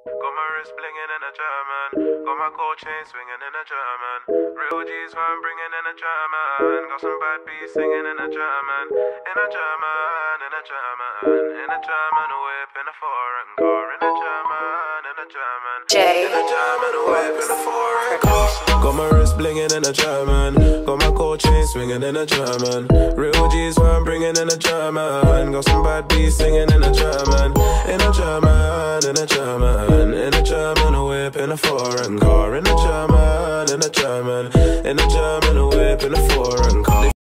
Got my wrist blinging in a German. Got my gold chain swinging in a German. Real G's I'm bringing in a German. Got some bad beats singing in a German. In a German, in a German. In a German a whip, in a foreign car. In a German, in a German. Jay. In a German a whip, in a foreign car. Got my wrist blinging in a German. Got my gold chain swinging in a German. Real G's I'm bringing in a German. Got some bad beats singing in a German. In a German, German, in a German, in a German, a whip, in a foreign car, in a German, in a German, in a German, a whip, in a foreign car.